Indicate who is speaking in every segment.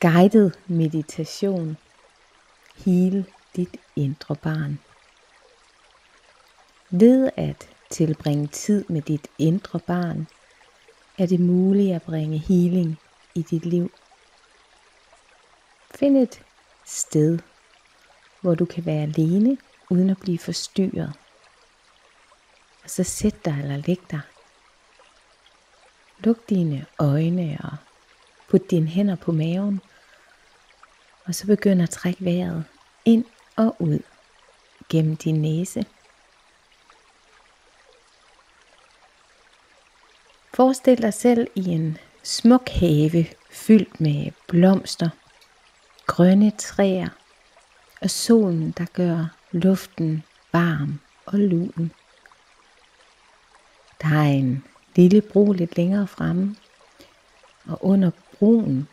Speaker 1: guided meditation. Hele dit indre barn. Ved at tilbringe tid med dit indre barn, er det muligt at bringe healing i dit liv. Find et sted, hvor du kan være alene, uden at blive forstyrret. Og så sæt dig eller læg dig. Luk dine øjne og put dine hænder på maven. Og så begynder at trække vejret ind og ud gennem din næse. Forestil dig selv i en smuk have fyldt med blomster, grønne træer og solen, der gør luften varm og lun. Der er en lille bro lidt længere fremme, og under broen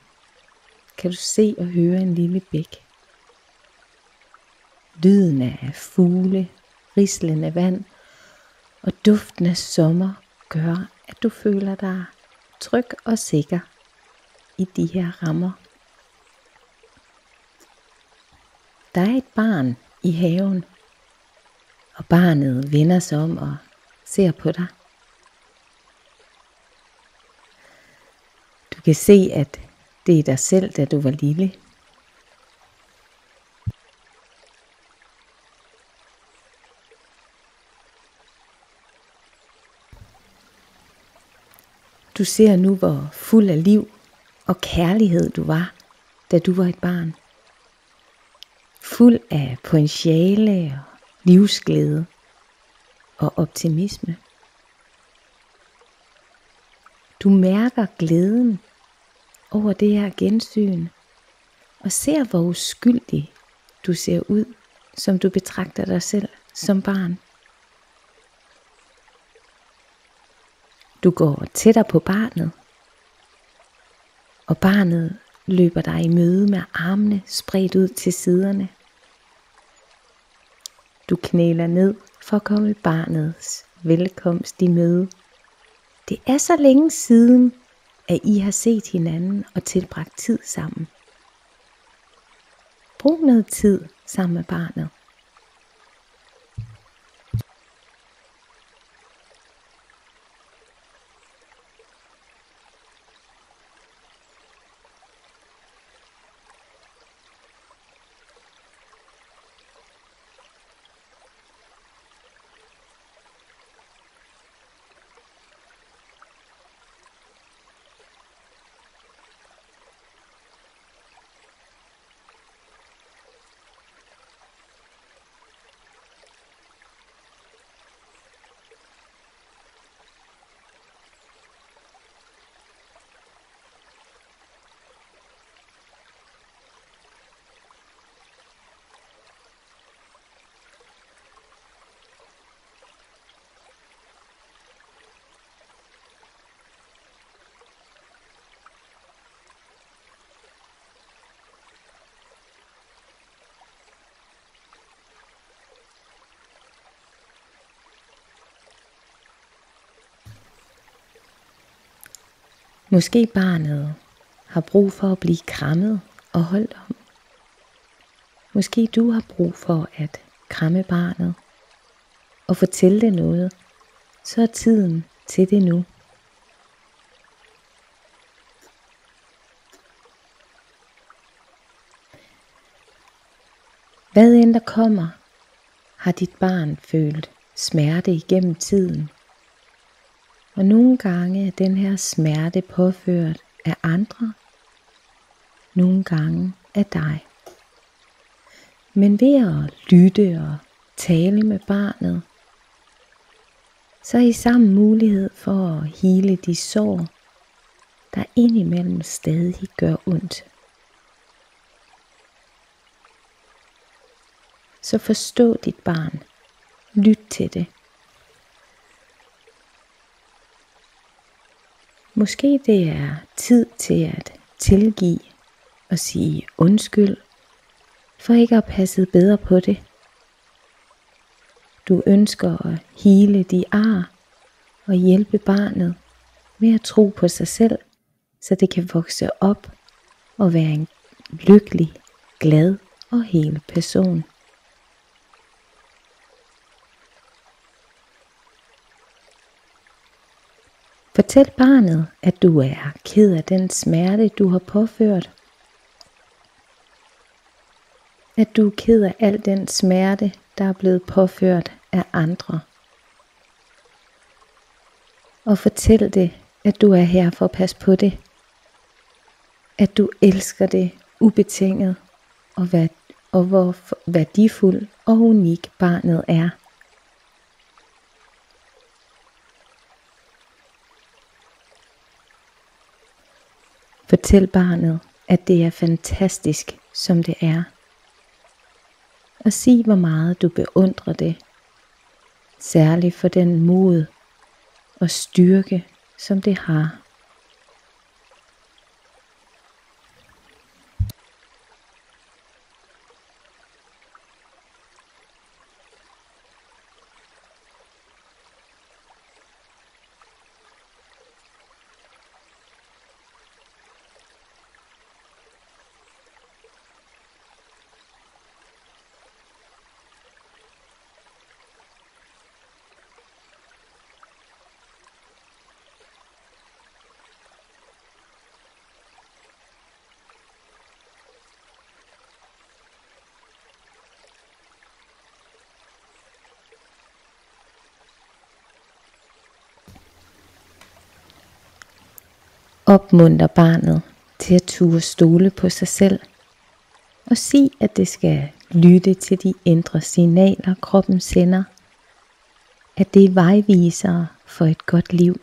Speaker 1: kan du se og høre en lille bæk. Lyden af fugle, rislende vand og duften af sommer gør, at du føler dig tryg og sikker i de her rammer. Der er et barn i haven, og barnet vender sig om og ser på dig. Du kan se, at det er dig selv, da du var lille. Du ser nu, hvor fuld af liv og kærlighed du var, da du var et barn. Fuld af potentiale og livsglæde og optimisme. Du mærker glæden over det her gensyn og ser hvor uskyldig du ser ud, som du betragter dig selv som barn. Du går tættere på barnet, og barnet løber dig i møde med armene spredt ud til siderne. Du knæler ned for at komme barnets velkomst i møde. Det er så længe siden, at I har set hinanden og tilbragt tid sammen. Brug noget tid sammen med barnet. Måske barnet har brug for at blive krammet og holdt om. Måske du har brug for at kramme barnet og fortælle det noget, så er tiden til det nu. Hvad end der kommer, har dit barn følt smerte igennem tiden. Og nogle gange er den her smerte påført af andre, nogle gange af dig. Men ved at lytte og tale med barnet, så er I sammen mulighed for at hele de sår, der indimellem stadig gør ondt. Så forstå dit barn. Lyt til det. Måske det er tid til at tilgive og sige undskyld, for ikke at passe bedre på det. Du ønsker at hele de ar og hjælpe barnet med at tro på sig selv, så det kan vokse op og være en lykkelig, glad og hel person. Fortæl barnet, at du er ked af den smerte, du har påført. At du er ked af al den smerte, der er blevet påført af andre. Og fortæl det, at du er her for at passe på det. At du elsker det ubetinget, og, hvad, og hvor værdifuld og unik barnet er. Fortæl barnet, at det er fantastisk, som det er. Og sig, hvor meget du beundrer det. Særligt for den mod og styrke, som det har. Opmunter barnet til at ture stole på sig selv og sig, at det skal lytte til de indre signaler, kroppen sender, at det er vejvisere for et godt liv,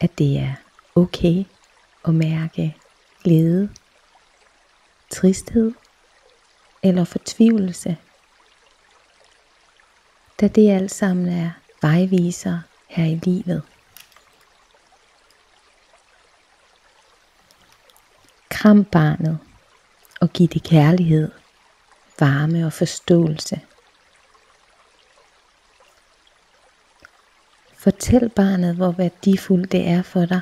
Speaker 1: at det er okay at mærke glæde, tristhed eller fortvivlelse, da det alt sammen er vejviser her i livet. Kram barnet og giv det kærlighed, varme og forståelse. Fortæl barnet, hvor værdifuldt det er for dig,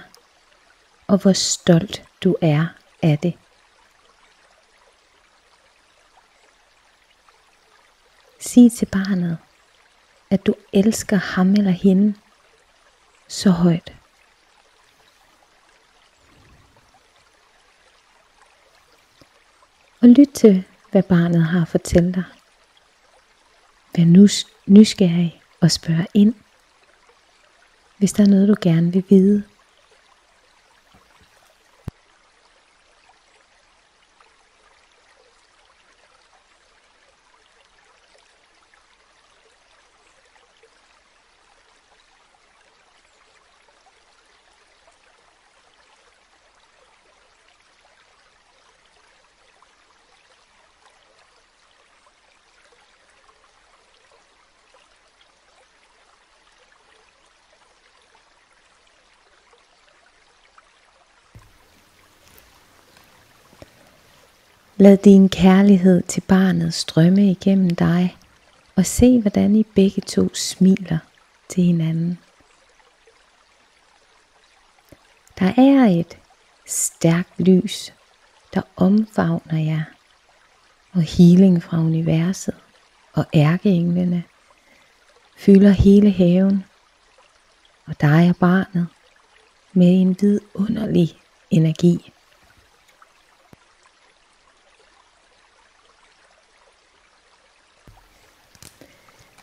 Speaker 1: og hvor stolt du er af det. Sig til barnet, at du elsker ham eller hende så højt. Og lyt til, hvad barnet har at fortælle dig. Vær nysgerrig og spørg ind, hvis der er noget, du gerne vil vide. Lad din kærlighed til barnet strømme igennem dig, og se hvordan I begge to smiler til hinanden. Der er et stærkt lys, der omfavner jer, og healing fra universet og ærkeenglene fylder hele haven, og dig og barnet med en vidunderlig energi.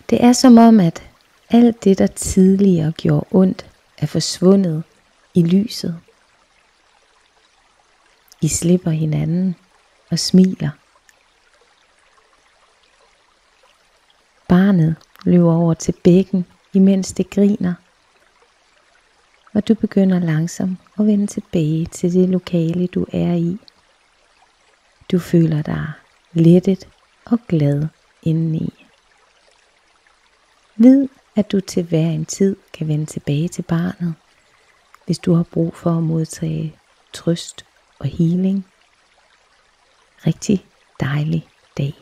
Speaker 1: Det er som om, at alt det, der tidligere gjorde ondt, er forsvundet i lyset. I slipper hinanden og smiler. Barnet løber over til bækken, imens det griner. Og du begynder langsomt at vende tilbage til det lokale, du er i. Du føler dig lettet og glad indeni. Vid, at du til hver en tid kan vende tilbage til barnet, hvis du har brug for at modtage trøst og healing. Rigtig dejlig dag.